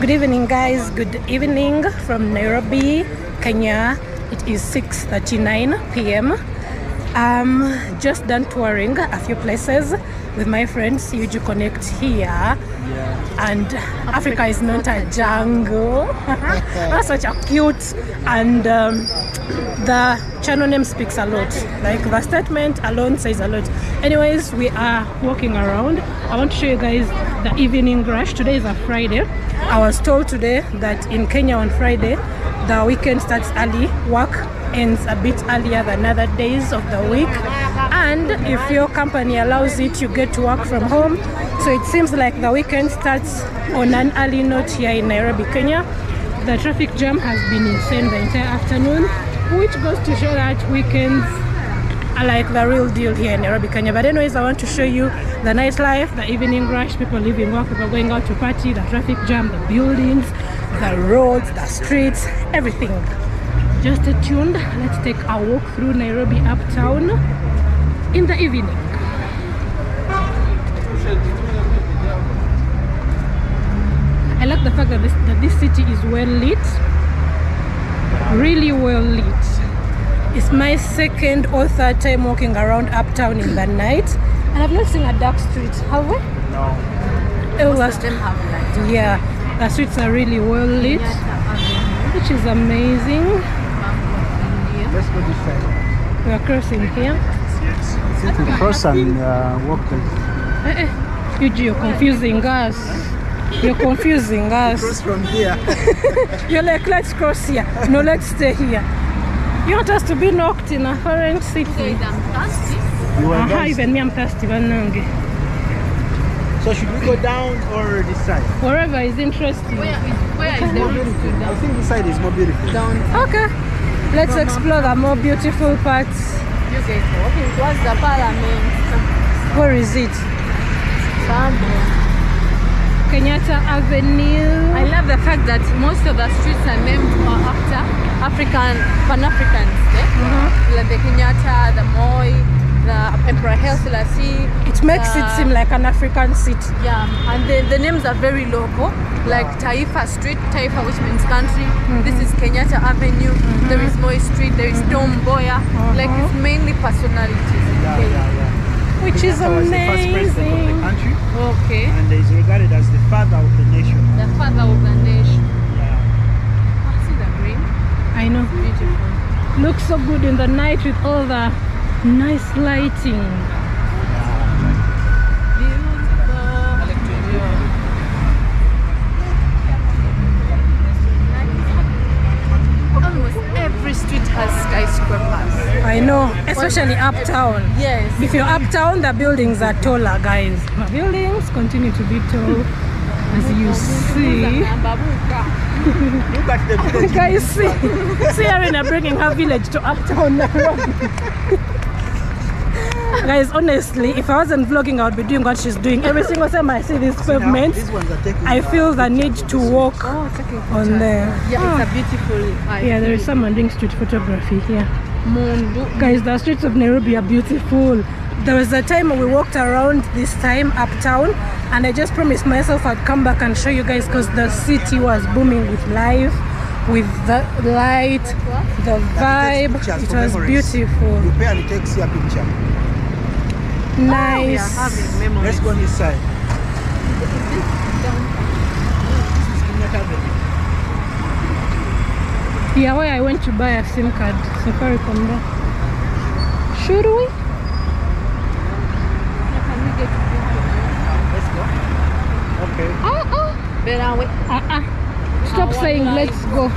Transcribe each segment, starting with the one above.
Good evening, guys. Good evening from Nairobi, Kenya. It is 6:39 p.m. Um, just done touring a few places with my friends you UG Connect here. And Africa is not a jungle. That's such a cute and um, the channel name speaks a lot. Like the statement alone says a lot. Anyways, we are walking around. I want to show you guys the evening rush. Today is a Friday. I was told today that in Kenya on Friday the weekend starts early, work ends a bit earlier than other days of the week. And if your company allows it, you get to work from home. So it seems like the weekend starts on an early note here in Nairobi, Kenya. The traffic jam has been insane the entire afternoon, which goes to show that weekends are like the real deal here in Nairobi, Kenya. But anyways, I want to show you the nightlife, the evening rush, people leaving work, people going out to party, the traffic jam, the buildings, the roads, the streets, everything. Just stay tuned. Let's take a walk through Nairobi uptown in the evening. I like the fact that this, that this city is well lit, really well lit. It's my second or third time walking around uptown in the night, and I've not seen a dark street. Have we? No. That's- them have light. yeah, the streets are really well lit, which is amazing. Let's go this side. We are crossing here. We cross and uh, walk the Eh, eh, UG, you're confusing us. You're confusing us. cross from here. You're like, let's cross here. No, let's stay here. You want us to be knocked in a foreign city? Guys, I'm thirsty. You were Aha, down- even me, I'm thirsty. Banange. So should we go down or this side? Wherever is interesting. Where is, where is the route to I think this side is more beautiful. down? Okay, let's explore the more beautiful parts. You guys are walking towards the parliament. Where is it? Kenyatta Avenue. I love the fact that most of the streets are named after African, Pan-Africans. Eh? Like the Kenyatta, the Moi, the Emperor Haile Selassie. It makes it uh, seem like an African city. Yeah, and the, the names are very local, like Taifa Street, Taifa which means country. Mm-hmm. This is Kenyatta Avenue. Mm-hmm. There is Moi Street. There is mm-hmm. Tom Mboya. Like it's uh-huh. mainly personalities. in Yeah, Kenya. yeah, yeah. Which is Kenyatta was the first president of the amazing. country Okay, and is regarded as the father of the nation. the father of the nation. Yeah. Ah, see the green, I know. beautiful. Looks so good in the night with all the nice lighting. Almost every street has skyscrapers. I know, especially uptown. Yes. If you're uptown, the buildings are taller, guys. The buildings continue to be tall, as you see. Look at the village. guys, see, see Erinah bringing her village to uptown Nairobi. guys, honestly, if I wasn't vlogging, I would be doing what she's doing. Every single time I see these See pavements, These ones are taking. I feel the need to oh, walk Oh, on there. Yeah, it's a ah. beautiful. I Yeah, there is someone doing street photography here. Guys, the streets of Nairobi are beautiful. There was a time we walked around this time uptown, and I just promised myself I'd come back and show you guys because the city was booming with life, with the light, the vibe. It was memories. beautiful, You pay and it takes your picture. Oh, we are nice. having. Let's go on this side. This is Kenyatta Avenue. Yeah, where I went to buy a SIM card, Safaricom there. Should we? Can we get Let's go. Okay. Uh-uh. Better wait. Uh-uh. Stop I saying let's go.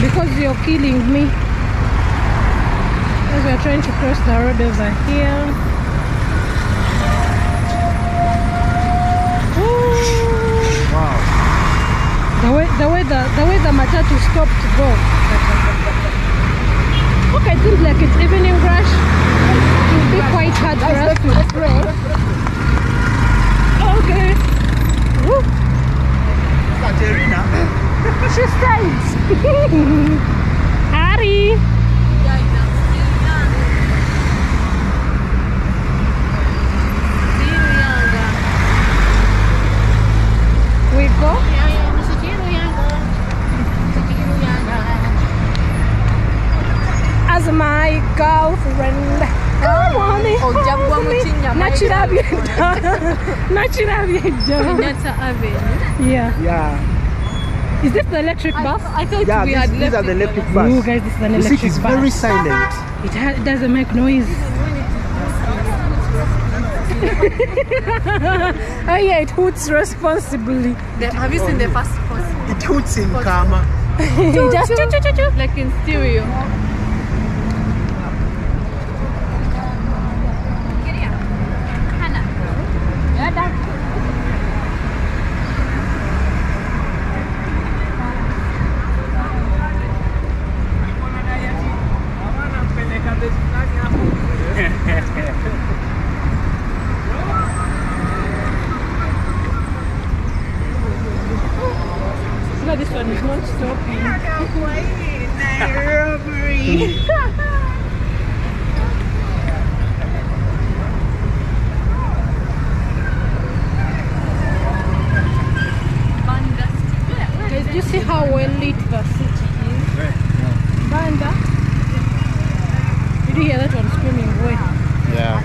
Because you're killing me. As we're trying to cross the road over here. Ooh. Wow. The way the way the, the way the matatu stopped to go. Okay, it seems like it's evening rush. It will be quite hard for us to cross. Okay. Woo. Katerina. She stays. Harry. Guys, I'm still young. Still younger. We go. Yeah, yeah, this is nakirabyeddwa nakirabyeddwa Kenyatta Avenue. yeah Yeah. is this the electric I, bus I thought Yeah, we this, had these are the electric on bus. you guys this is an You see, electric it's bus very silent. it, ha- it doesn't make noise oh yeah it hoots responsibly The, have you seen the first person? It hoots in karma. just choo, choo, choo, choo. Like in stereo. no this one is not stopping Guys, do you see how well lit the city is? Banda. Did you hear that one screaming? Boy. Yeah.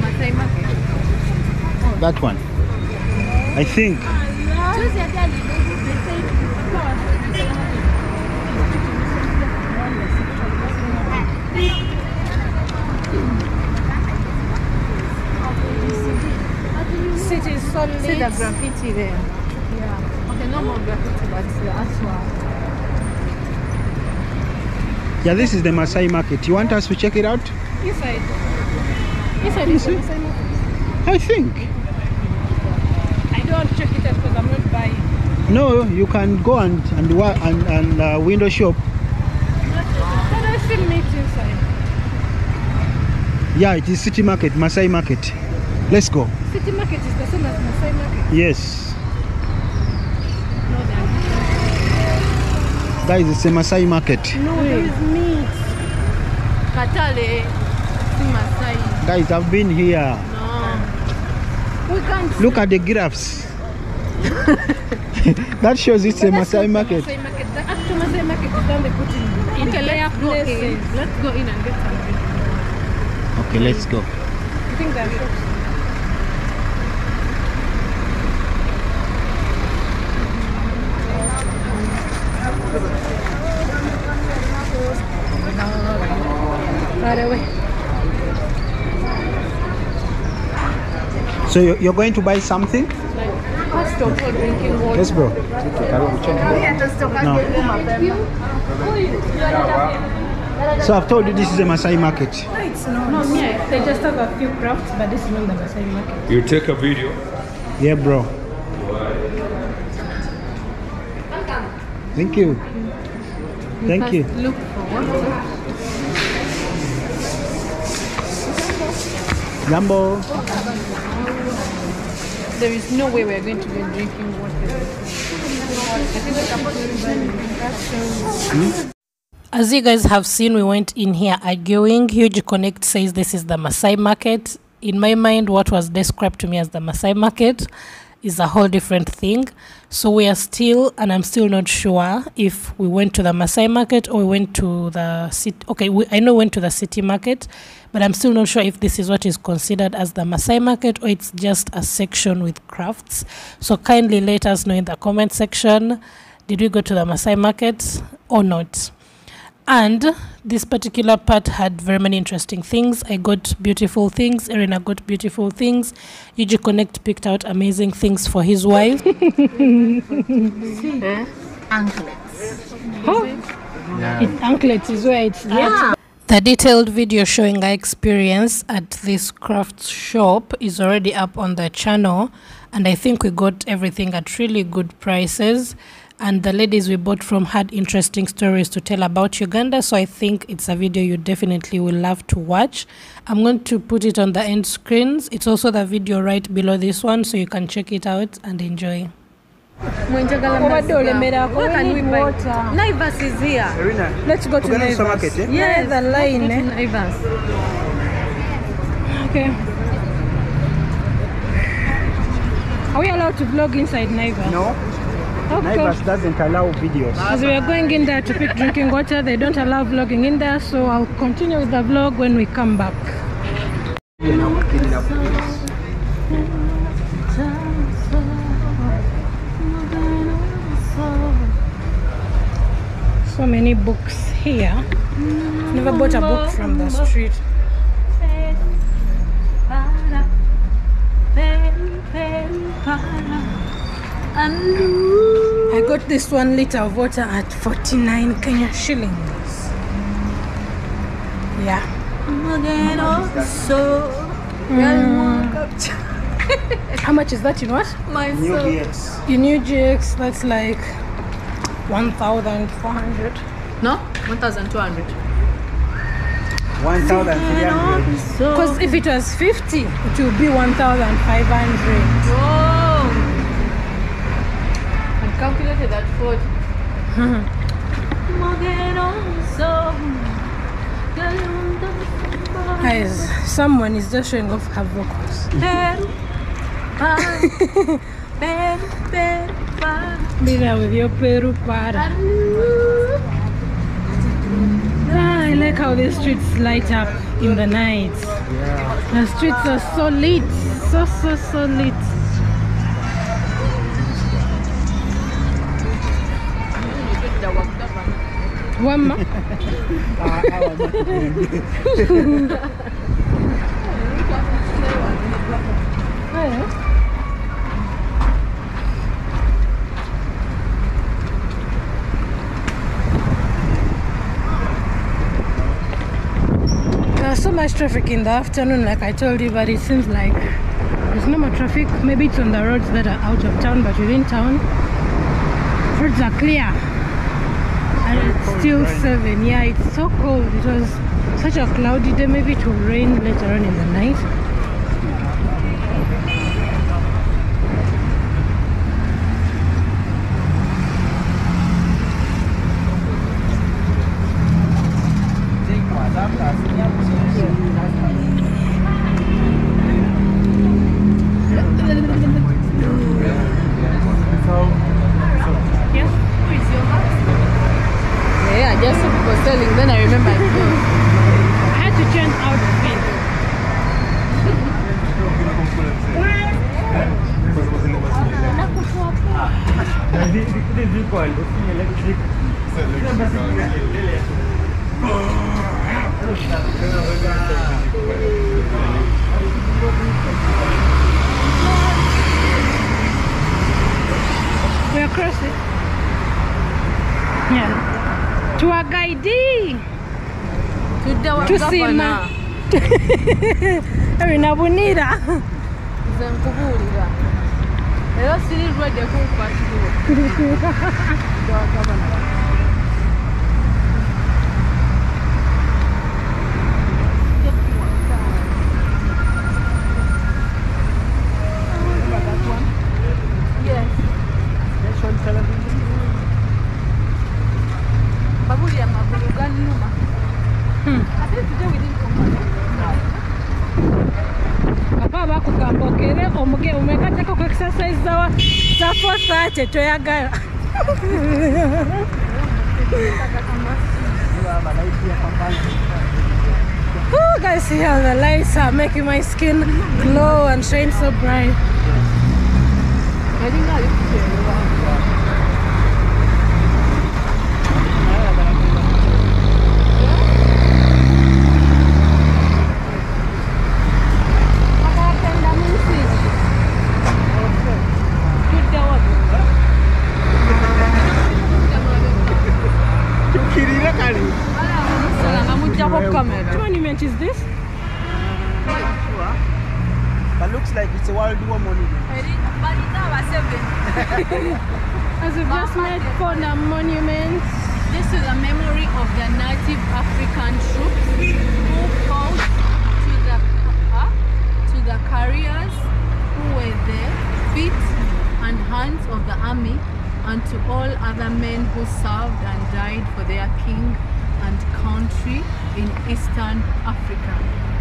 Masai Market. That one. I think. City is so lit. See the graffiti there. Yeah. Okay, no more graffiti, but the actual. Yeah, this is the Masai market. You want us to check it out? Inside. Inside is the Masai Market. I think. I don't want to check it out because I'm not buying. No, you can go and and wa- and, and uh, window shop. But I still meet inside. Yeah, it is city market, Masai market. Let's go. City Market is the same as Masai Market. Yes, No, guys, it's a Masai market. no there is meat. Katale. See Masai. Guys, I've been here. No. We can't. Look at the graphs. that shows it's a But that's Masai not market. Masai Market. The actual Masai Market is down the put in, in Okay, their let's go in. places. Let's go in and get something. Okay, let's go. I think there are shops. Far away. So you're, you're going to buy something? First of all, drinking water. Yes, bro. No. So I've told you this is a Masai market. No, it's not. No, yeah, they just have a few crafts, but this is not the Masai Market. You take a video. Yeah, bro. Thank you. Thank you. Look for water. Jambo. There is no way we are going to be drinking water. As you guys have seen, we went in here arguing. Huge Connect says this is the Masai market. In my mind, what was described to me as the Masai market is a whole different thing. So we are still, and I'm still not sure if we went to the Masai market or we went to the city. Okay, we, I know we went to the city market, but I'm still not sure if this is what is considered as the Masai market or it's just a section with crafts. So kindly let us know in the comment section. Did we go to the Masai market or not? And this particular part had very many interesting things. I got beautiful things. Erinah got beautiful things. UG Connect picked out amazing things for his wife. It, anklets is where it's ah. yet. The detailed video showing our experience at this craft shop is already up on the channel, and I think we got everything at really good prices. And the ladies we bought from had interesting stories to tell about Uganda, so I think it's a video you definitely will love to watch. I'm going to put it on the end screens. It's also the video right below this one, so you can check it out and enjoy. Mwenjagala Obadde olemerako, we can need we buy? water. Naivas is here. Erinah, Let's go to Tugenda Naivas. supermarket, eh? Yes, the line, let's eh? Naivas. Okay. Are we allowed to vlog inside Naivas? no. Okay. Naivas doesn't allow videos. As we are going in there to pick drinking water, they don't allow vlogging in there, so I'll continue with the vlog when we come back. So many books here. Never bought a book from the street. I got this one liter of water at 49 Kenya shillings. Yeah. Mm. How much is that in what? My New soul. GX. In UGX, that's like 1,400. No? 1,200. 1,300. Because if it was 50, it would be 1,500. Whoa! I calculated at 40. Guys, someone is just showing off her vocals. Be there with your peru para. Ah, I like how the streets light up in the night. The streets are so lit, so so so lit. Wama. Ah, There's so much traffic in the afternoon, like I told you, but it seems like there's no more traffic. Maybe it's on the roads that are out of town, but within town, roads are clear. Still seven. Yeah, it's so cold. It was such a cloudy day. Maybe it will rain later on in the night. ebinabunira nze nkubuulira era sirirwedde kunkuba kitulo 430 toyagala Oh, guys, see how the lights are making my skin glow and shine so bright. What monument is this? But looks like it's a World War monument. As we've just made for the monument. This is a memory of the native African troops who fought to the uh, to the carriers who were the feet and hands of the army and to all other men who served and died for their king and country in Eastern Africa.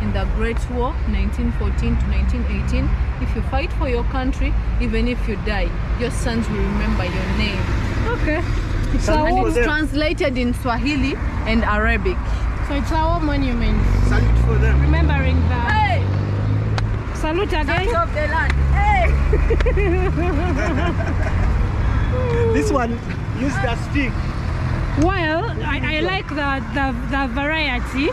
in the Great War, 1914 to 1918. If you fight for your country, even if you die, your sons will remember your name. Okay. It's Salute And it's translated in Swahili and Arabic. so it's our monument. Salute for them. Remembering the Hey! salute again. of the land. Hey! This one use the stick. Well, I, I like the, the the variety.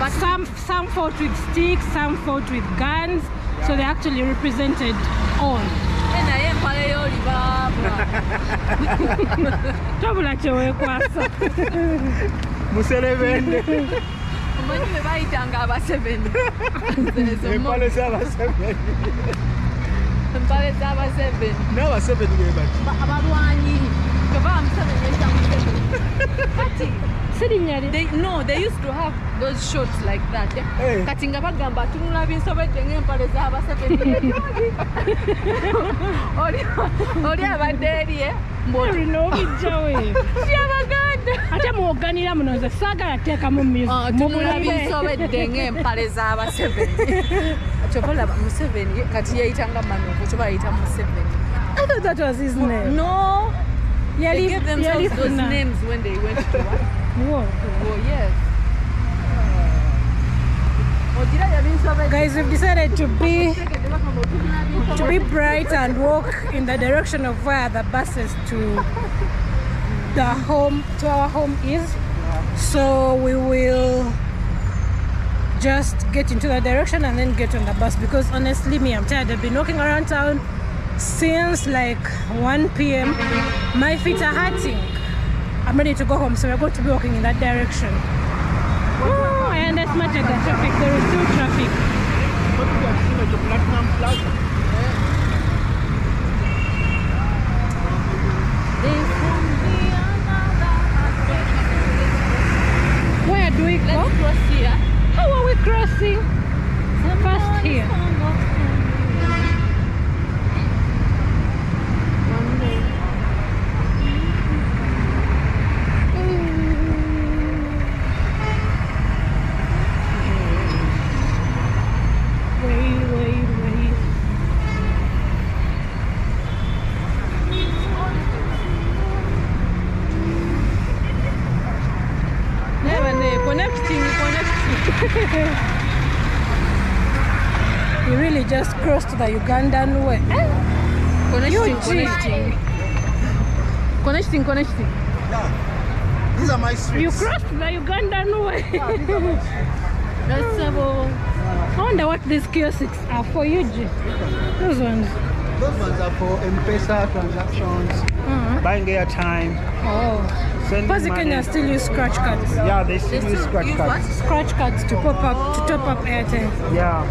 But some some fought with sticks, some fought with guns. So they actually represented all. naye empale y'olibabwa Tabula kyewekwasa. Muselebende. omanyi bwe bayitanga abaseveni Ezo mo- Empale z'abaseveni. empale z'abaseveni N'abaseveni be bati. Ba- abalwanyi kebaba museveni yayita museveni kati Sirinyali. they, no they used to have those shots like that yeah? Hey. kati nga bagamba tunula binsobedde ng'empale z'abaseveni Oli- oli abadde eri eh? mbwoti Bino obijjawe. abaganda Ate muwoganira muno nze saagala teekamu music. tunula Mumulire. binsobedde ng'empale z'abaseveni kyova olaba museveni kati yayitanga manuko kyoba yayita museveni I thought that was his name. no they Yali gave themselves those Yalifuna. names when they went to war. Whoa. Oh, yes. Guys, we've decided to be to be bright and walk in the direction of where the buses to the home to our home is. So we will just get into that direction and then get on the bus because honestly me I'm tired. I've been walking around town since like 1 p.m. My feet are hurting. I'm ready to go home, so we're going to be walking in that direction. Oh, I underestimated the traffic. There is still traffic. Watu wa kisima cha Platinum Plaza. Where do we go? Let's cross here. How are we crossing? First here. Wait, wait, wait. Never, never. Connecting, connecting. you really just crossed the Ugandan way. Connecting, connecting. Connecting, connecting. Yeah. These are my You crossed the Ugandan way. That's about I wonder what these kiosks are for you, G. Those ones. Those ones are for M-Pesa transactions, Uh-huh. buying airtime, Oh. sending Because money. Kenya still use scratch cards. Yeah, they still They use scratch use cards. Scratch cards to pop up to top up airtime. Yeah.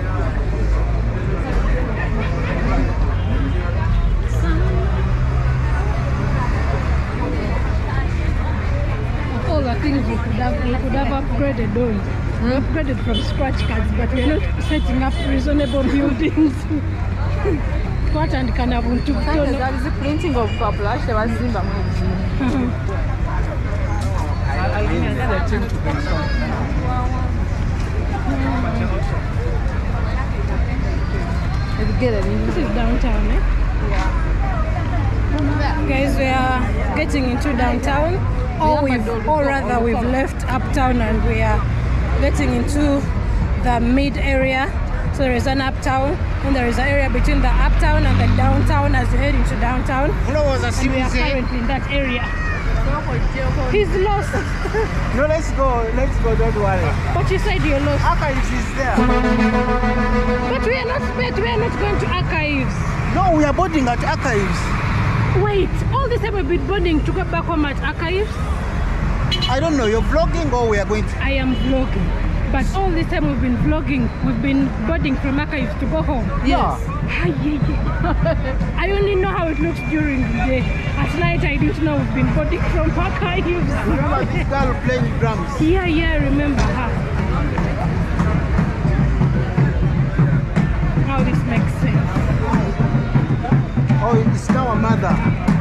The things we could have we could have upgraded on. We upgraded from scratch cards, but we're not setting up reasonable buildings. twatandika na buntu Sente butono zaali zi printing obupapula tebazimba mu ebizibu. I, I need the team to be strong. Ebigere. This is downtown, eh? yeah. Guys, we are getting into downtown, Oh, or we've, or rather, we've left uptown and we are getting into the mid area. So there is an uptown, and there is an area between the uptown and the downtown as you head into downtown. And we are currently in that area. He's lost, No, let's go. Let's go. Don't worry. but you said you're lost. Archives is there. But we are not, but we are not going to archives. No, we are boarding at archives. Wait, all this time we've been boarding to go back home at archives. I don't know. You're vlogging or we are going to. I am vlogging. But all this time we've been vlogging, we've been boarding from archives to go home. Yeah. Hi, yeah, yeah. I only know how it looks during the day. At night I didn't know we've been boarding from archives. Remember this girl playing drums? yeah, yeah, I remember her. How this makes sense. Oh, it's now a mother.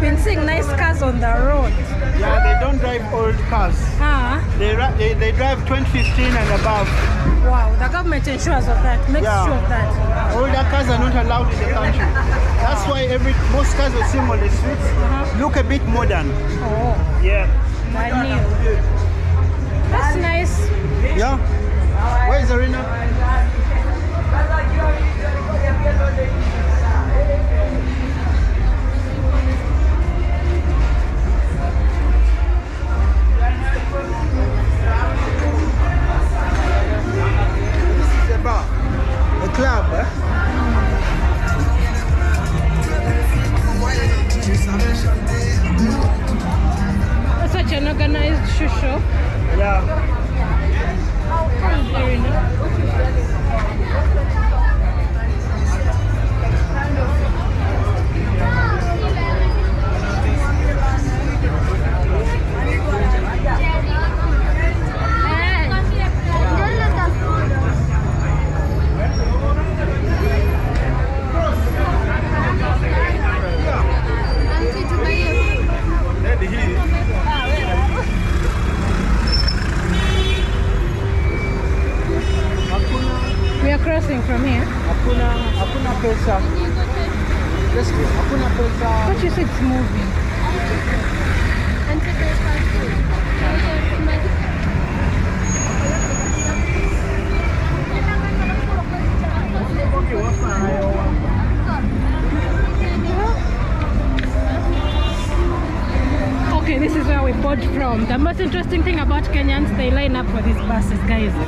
I've been seeing nice cars on the road. Yeah, they don't drive old cars. Ah, They, they, they drive 2015 and above. wow. The government ensures of that, makes Yeah. sure of that. Older cars are not allowed in the country. That's why every most cars we see on the streets look a bit modern. Oh, Yeah. I knew. That's nice. Yeah. Where is Erinah? They line up for these buses, guys.